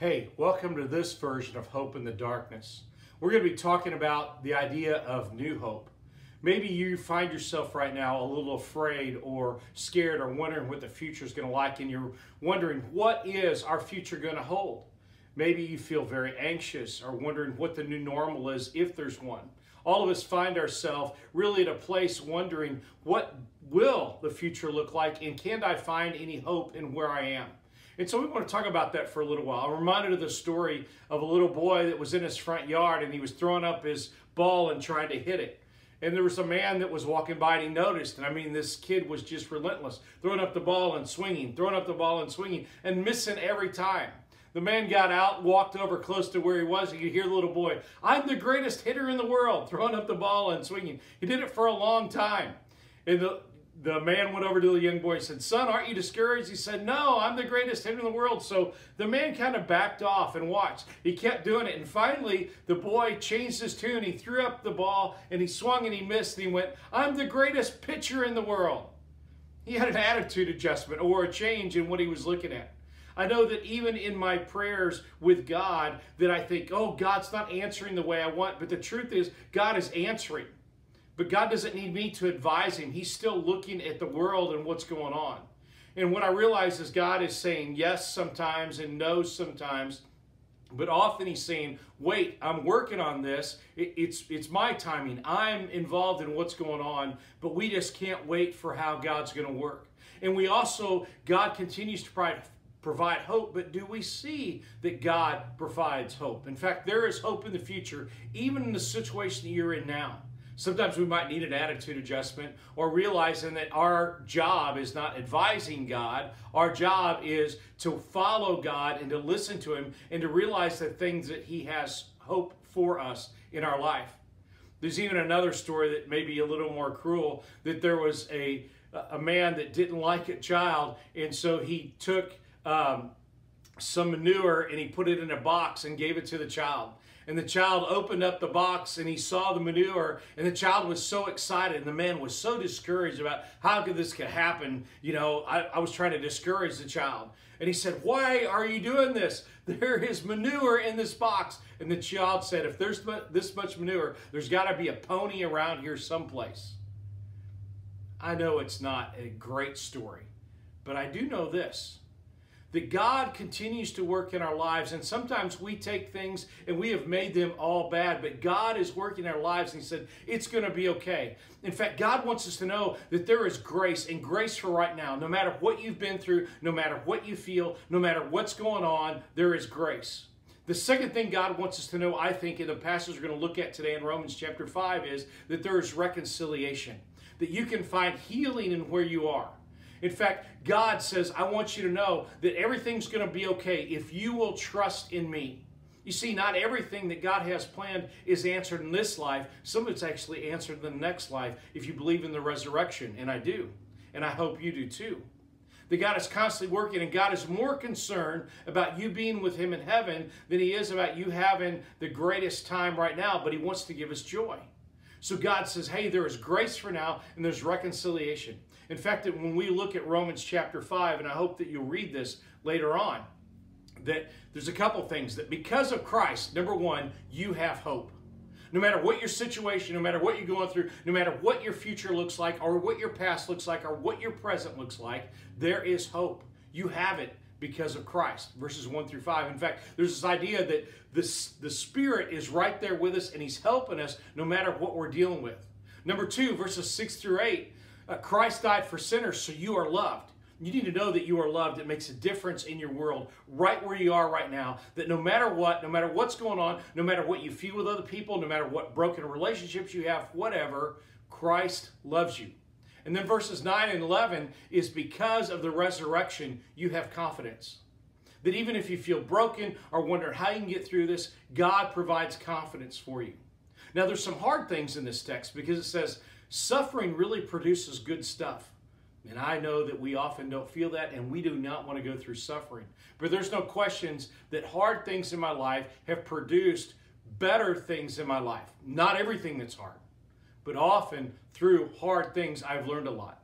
Hey, welcome to this version of Hope in the Darkness. We're going to be talking about the idea of new hope. Maybe you find yourself right now a little afraid or scared or wondering what the future is going to like, and you're wondering what is our future going to hold. Maybe you feel very anxious or wondering what the new normal is if there's one. All of us find ourselves really at a place wondering what will the future look like and can I find any hope in where I am? And so we want to talk about that for a little while. I'm reminded of the story of a little boy that was in his front yard and he was throwing up his ball and trying to hit it. And there was a man that was walking by and he noticed. And I mean, this kid was just relentless, throwing up the ball and swinging, throwing up the ball and swinging, and missing every time. The man got out, walked over close to where he was. You could hear the little boy, I'm the greatest hitter in the world, throwing up the ball and swinging. He did it for a long time. And the, the man went over to the young boy and said, Son, aren't you discouraged? He said, No, I'm the greatest hitter in the world. So the man kind of backed off and watched. He kept doing it. And finally, the boy changed his tune. He threw up the ball and he swung and he missed. And he went, I'm the greatest pitcher in the world. He had an attitude adjustment or a change in what he was looking at. I know that even in my prayers with God, that I think, oh, God's not answering the way I want. But the truth is, God is answering. But God doesn't need me to advise him. He's still looking at the world and what's going on. And what I realize is God is saying yes sometimes and no sometimes. But often he's saying, wait, I'm working on this. it's, it's my timing. I'm involved in what's going on, but we just can't wait for how God's going to work. And we also, God continues to provide, provide hope, but do we see that God provides hope? In fact, there is hope in the future, even in the situation that you're in now. Sometimes we might need an attitude adjustment or realizing that our job is not advising God. Our job is to follow God and to listen to Him and to realize the things that He has hope for us in our life. There's even another story that may be a little more cruel that there was a, a man that didn't like a child, and so he took um, some manure and he put it in a box and gave it to the child. And the child opened up the box and he saw the manure and the child was so excited and the man was so discouraged about how could this could happen. You know, I, I was trying to discourage the child. And he said, why are you doing this? There is manure in this box. And the child said, if there's this much manure, there's got to be a pony around here someplace. I know it's not a great story, but I do know this that God continues to work in our lives. And sometimes we take things and we have made them all bad, but God is working in our lives and He said, it's going to be okay. In fact, God wants us to know that there is grace and grace for right now. No matter what you've been through, no matter what you feel, no matter what's going on, there is grace. The second thing God wants us to know, I think, in the passage we're going to look at today in Romans chapter 5 is that there is reconciliation, that you can find healing in where you are. In fact, God says, I want you to know that everything's going to be okay if you will trust in me. You see, not everything that God has planned is answered in this life. Some of it's actually answered in the next life if you believe in the resurrection, and I do. And I hope you do too. That God is constantly working, and God is more concerned about you being with Him in heaven than He is about you having the greatest time right now, but He wants to give us joy. So God says, hey, there is grace for now, and there's reconciliation. In fact, when we look at Romans chapter 5, and I hope that you'll read this later on, that there's a couple things that because of Christ, number one, you have hope. No matter what your situation, no matter what you're going through, no matter what your future looks like, or what your past looks like, or what your present looks like, there is hope. You have it because of Christ. Verses 1 through 5. In fact, there's this idea that this, the Spirit is right there with us and He's helping us no matter what we're dealing with. Number two, verses 6 through 8 uh, Christ died for sinners, so you are loved. You need to know that you are loved. It makes a difference in your world right where you are right now. That no matter what, no matter what's going on, no matter what you feel with other people, no matter what broken relationships you have, whatever, Christ loves you. And then verses 9 and 11 is because of the resurrection, you have confidence. That even if you feel broken or wonder how you can get through this, God provides confidence for you. Now, there's some hard things in this text because it says, Suffering really produces good stuff. And I know that we often don't feel that and we do not want to go through suffering. But there's no questions that hard things in my life have produced better things in my life. Not everything that's hard, but often through hard things I've learned a lot.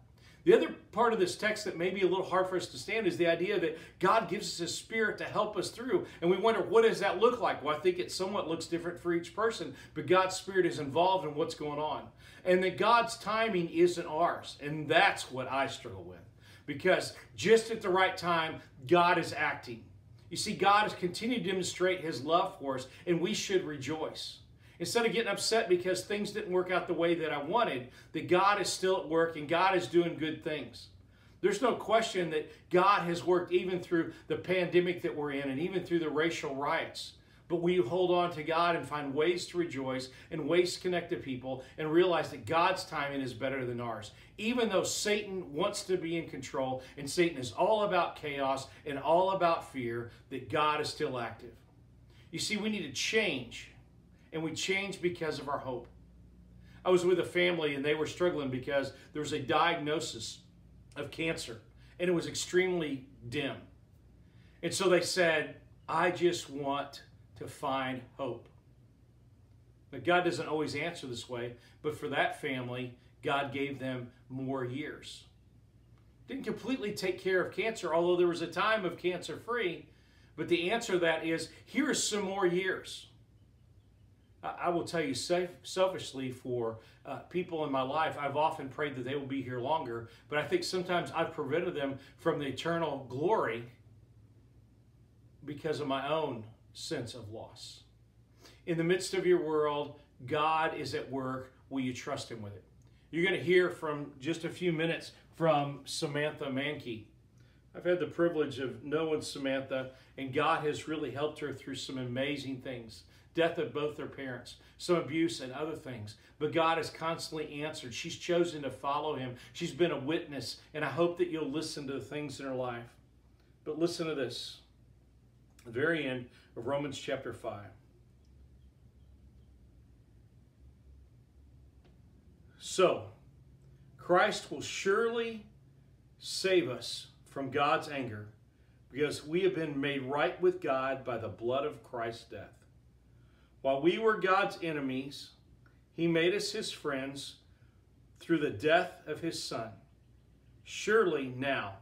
The other part of this text that may be a little hard for us to stand is the idea that God gives us His Spirit to help us through. And we wonder, what does that look like? Well, I think it somewhat looks different for each person, but God's Spirit is involved in what's going on. And that God's timing isn't ours. And that's what I struggle with. Because just at the right time, God is acting. You see, God has continued to demonstrate His love for us, and we should rejoice. Instead of getting upset because things didn't work out the way that I wanted, that God is still at work and God is doing good things. There's no question that God has worked even through the pandemic that we're in and even through the racial riots. But we hold on to God and find ways to rejoice and ways to connect to people and realize that God's timing is better than ours. Even though Satan wants to be in control and Satan is all about chaos and all about fear, that God is still active. You see, we need to change and we change because of our hope. I was with a family and they were struggling because there was a diagnosis of cancer and it was extremely dim. And so they said, I just want to find hope. But God doesn't always answer this way, but for that family, God gave them more years. Didn't completely take care of cancer, although there was a time of cancer free. But the answer to that is here are some more years. I will tell you selfishly for uh, people in my life, I've often prayed that they will be here longer, but I think sometimes I've prevented them from the eternal glory because of my own sense of loss. In the midst of your world, God is at work. Will you trust Him with it? You're going to hear from just a few minutes from Samantha Mankey. I've had the privilege of knowing Samantha, and God has really helped her through some amazing things death of both her parents, some abuse, and other things. But God has constantly answered. She's chosen to follow Him. She's been a witness, and I hope that you'll listen to the things in her life. But listen to this the very end of Romans chapter 5. So, Christ will surely save us from God's anger because we have been made right with God by the blood of Christ's death. While we were God's enemies, he made us his friends through the death of his son. Surely now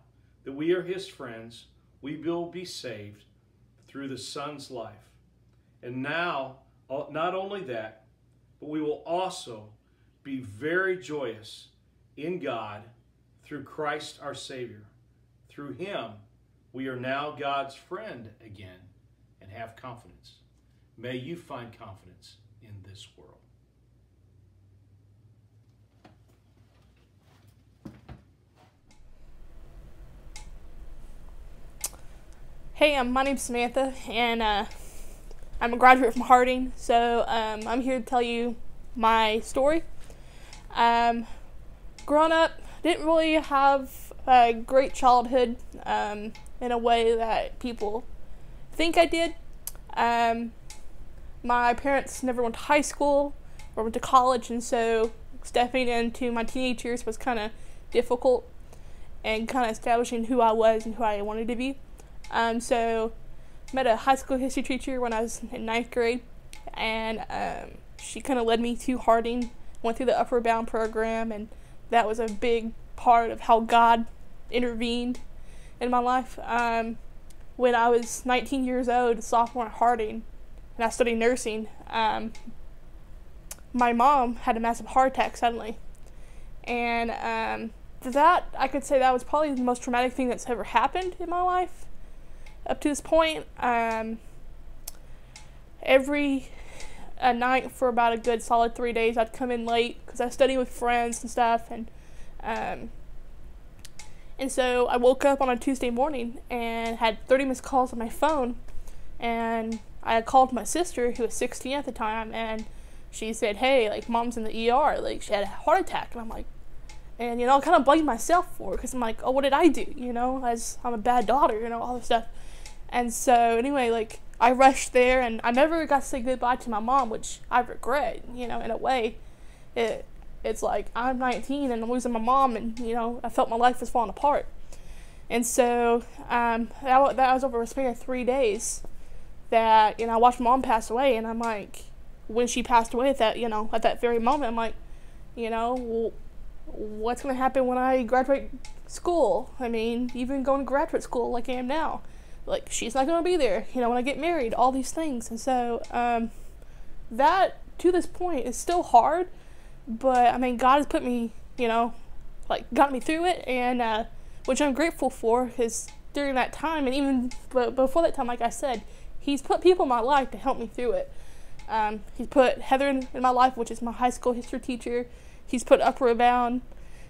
that we are his friends, we will be saved through the son's life. And now, uh, not only that, but we will also be very joyous in God through Christ our Savior. Through him, we are now God's friend again and have confidence. May you find confidence in this world. Hey, um, my name's Samantha, and uh, I'm a graduate from Harding, so um, I'm here to tell you my story. Um, growing up, didn't really have a great childhood um, in a way that people think I did. Um, my parents never went to high school or went to college, and so stepping into my teenage years was kind of difficult and kind of establishing who I was and who I wanted to be. Um, so, met a high school history teacher when I was in ninth grade, and um, she kind of led me to Harding. Went through the Upward Bound program, and that was a big part of how God intervened in my life. Um, when I was 19 years old, sophomore at Harding, and I studied nursing, um, my mom had a massive heart attack suddenly. And um, that, I could say that was probably the most traumatic thing that's ever happened in my life up to this point. Um, every a night for about a good solid three days, I'd come in late because I studied with friends and stuff. And um, and so I woke up on a Tuesday morning and had 30 missed calls on my phone. And I called my sister, who was 16 at the time, and she said, "Hey, like mom's in the ER, like she had a heart attack." And I'm like, and you know, I kind of blamed myself for it because I'm like, "Oh, what did I do?" You know, as I'm a bad daughter, you know, all this stuff. And so anyway, like I rushed there, and I never got to say goodbye to my mom, which I regret. You know, in a way, it it's like I'm 19 and I'm losing my mom, and you know, I felt my life was falling apart. And so um, that, that was over a span of three days that you know I watched mom pass away, and I'm like, when she passed away at that you know at that very moment, I'm like, you know, what's going to happen when I graduate school? I mean, even going to graduate school like I am now. Like, she's not going to be there, you know, when I get married, all these things. And so, um, that to this point is still hard, but I mean, God has put me, you know, like, got me through it, and, uh, which I'm grateful for, because during that time, and even b- before that time, like I said, He's put people in my life to help me through it. Um, he's put Heather in, in, my life, which is my high school history teacher. He's put Upward Bound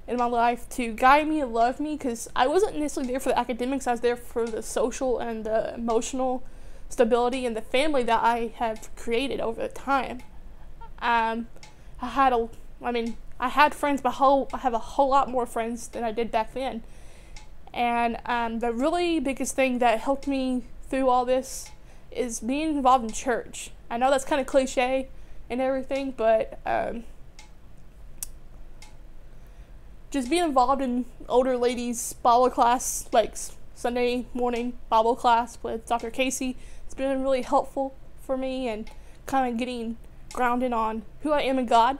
in my life to guide me and love me because I wasn't necessarily there for the academics. I was there for the social and the emotional stability and the family that I have created over time. Um, I had a, I mean, I had friends, but whole, I have a whole lot more friends than I did back then. And um, the really biggest thing that helped me through all this is being involved in church. I know that's kind of cliche and everything, but um, just being involved in older ladies' Bible class, like Sunday morning Bible class with Dr. Casey, it's been really helpful for me and kind of getting grounded on who I am in God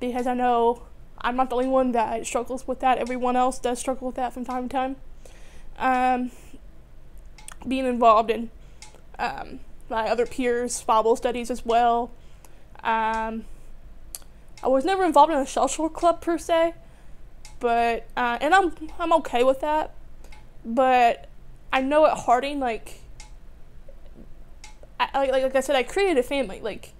because I know I'm not the only one that struggles with that. Everyone else does struggle with that from time to time. Um, being involved in um, my other peers' Bible studies as well. Um, I was never involved in a social club per se, but uh, and I'm I'm okay with that. But I know at Harding, like, I, like like I said, I created a family. Like,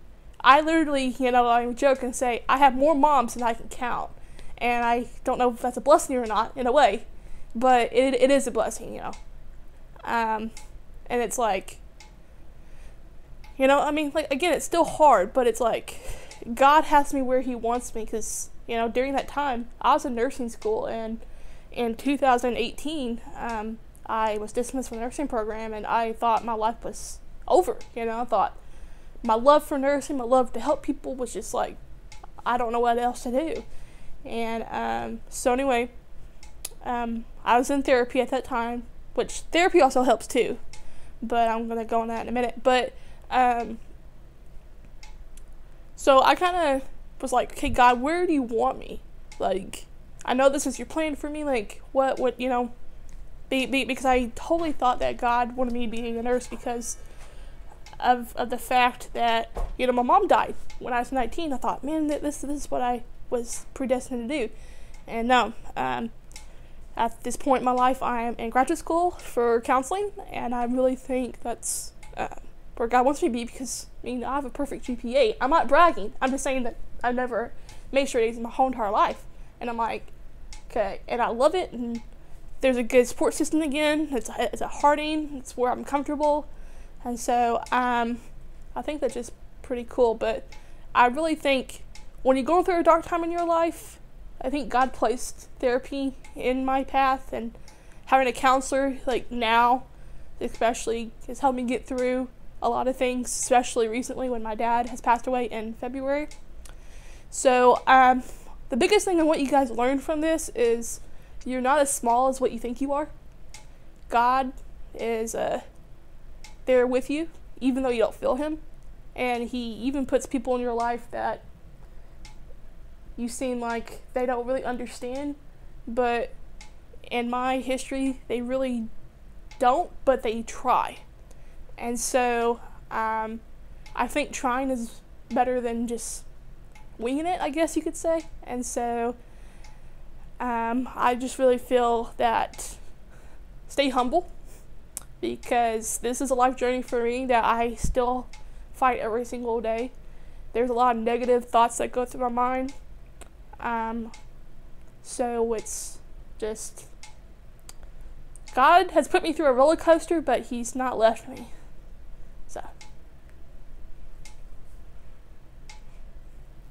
I literally, you know, I joke and say I have more moms than I can count, and I don't know if that's a blessing or not in a way, but it it is a blessing, you know. Um, and it's like you know, I mean, like again, it's still hard, but it's like God has me where He wants me because you know during that time I was in nursing school and in 2018 um, I was dismissed from the nursing program and I thought my life was over. You know, I thought my love for nursing, my love to help people was just like I don't know what else to do. And um, so anyway, um, I was in therapy at that time, which therapy also helps too. But I'm gonna go on that in a minute. But um, so I kind of was like, okay, God, where do you want me? Like, I know this is your plan for me. Like, what, what, you know, be, be, because I totally thought that God wanted me to be a nurse because of, of the fact that, you know, my mom died when I was 19. I thought, man, this, this is what I was predestined to do. And no, um, at this point in my life, I am in graduate school for counseling, and I really think that's uh, where God wants me to be because I mean I have a perfect GPA. I'm not bragging. I'm just saying that I've never made straight A's my whole entire life, and I'm like, okay, and I love it. And there's a good support system again. It's a, it's a Harding. It's where I'm comfortable, and so um, I think that's just pretty cool. But I really think when you're going through a dark time in your life, I think God placed therapy in my path and having a counselor like now especially has helped me get through a lot of things, especially recently when my dad has passed away in February. So, um, the biggest thing I want you guys to learn from this is you're not as small as what you think you are. God is uh, there with you, even though you don't feel Him. And He even puts people in your life that you seem like they don't really understand. But in my history, they really don't, but they try. And so um, I think trying is better than just winging it, I guess you could say. And so um, I just really feel that stay humble because this is a life journey for me that I still fight every single day. There's a lot of negative thoughts that go through my mind. Um, so it's just God has put me through a roller coaster, but He's not left me.